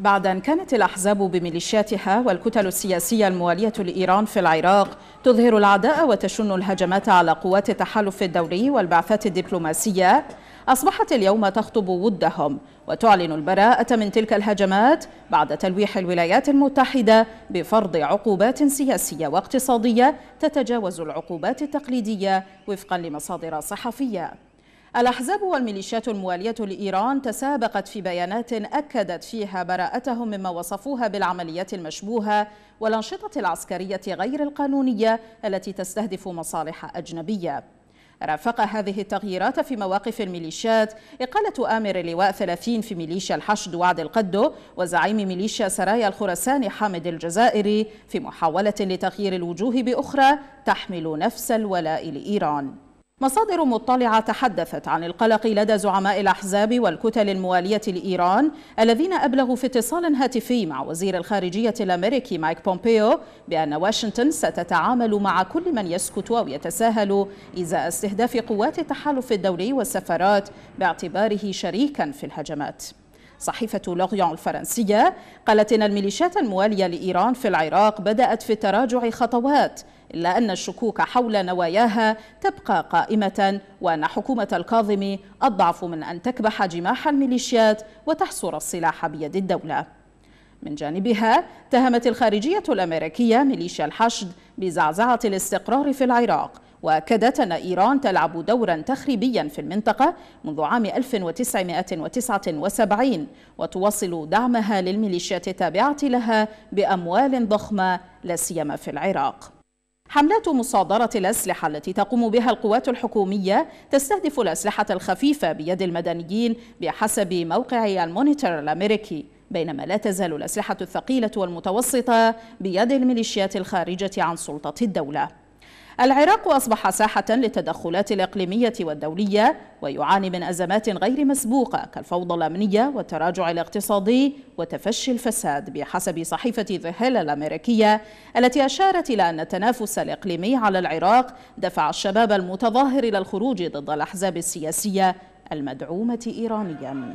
بعد أن كانت الأحزاب بميليشياتها والكتل السياسية الموالية لإيران في العراق تظهر العداء وتشن الهجمات على قوات التحالف الدولي والبعثات الدبلوماسية أصبحت اليوم تخطب ودهم وتعلن البراءة من تلك الهجمات بعد تلويح الولايات المتحدة بفرض عقوبات سياسية واقتصادية تتجاوز العقوبات التقليدية وفقا لمصادر صحفية. الأحزاب والميليشيات الموالية لإيران تسابقت في بيانات أكدت فيها براءتهم مما وصفوها بالعمليات المشبوهة والأنشطة العسكرية غير القانونية التي تستهدف مصالح أجنبية. رافق هذه التغييرات في مواقف الميليشيات إقالة آمر اللواء 30 في ميليشيا الحشد وعد القدو وزعيم ميليشيا سرايا الخرساني حامد الجزائري في محاولة لتغيير الوجوه بأخرى تحمل نفس الولاء لإيران. مصادر مطلعة تحدثت عن القلق لدى زعماء الأحزاب والكتل الموالية لإيران الذين أبلغوا في اتصال هاتفي مع وزير الخارجية الأمريكي مايك بومبيو بأن واشنطن ستتعامل مع كل من يسكت أو يتساهل إزاء استهداف قوات التحالف الدولي والسفارات باعتباره شريكا في الهجمات. صحيفة لوريون الفرنسية قالت إن الميليشيات الموالية لإيران في العراق بدأت في التراجع خطوات إلا أن الشكوك حول نواياها تبقى قائمة وأن حكومة الكاظم أضعف من أن تكبح جماح الميليشيات وتحصر السلاح بيد الدولة. من جانبها تهمت الخارجية الأمريكية ميليشيا الحشد بزعزعة الاستقرار في العراق وأكدت أن إيران تلعب دورا تخريبيا في المنطقة منذ عام 1979 وتواصل دعمها للميليشيات التابعة لها بأموال ضخمة لا سيما في العراق. حملات مصادرة الأسلحة التي تقوم بها القوات الحكومية تستهدف الأسلحة الخفيفة بيد المدنيين بحسب موقع المونيتور الأمريكي بينما لا تزال الأسلحة الثقيلة والمتوسطة بيد الميليشيات الخارجة عن سلطة الدولة. العراق أصبح ساحة للتدخلات الإقليمية والدولية ويعاني من أزمات غير مسبوقة كالفوضى الأمنية والتراجع الاقتصادي وتفشي الفساد بحسب صحيفة ذا هيل الأمريكية التي أشارت إلى أن التنافس الإقليمي على العراق دفع الشباب المتظاهر إلى الخروج ضد الأحزاب السياسية المدعومة إيرانياً.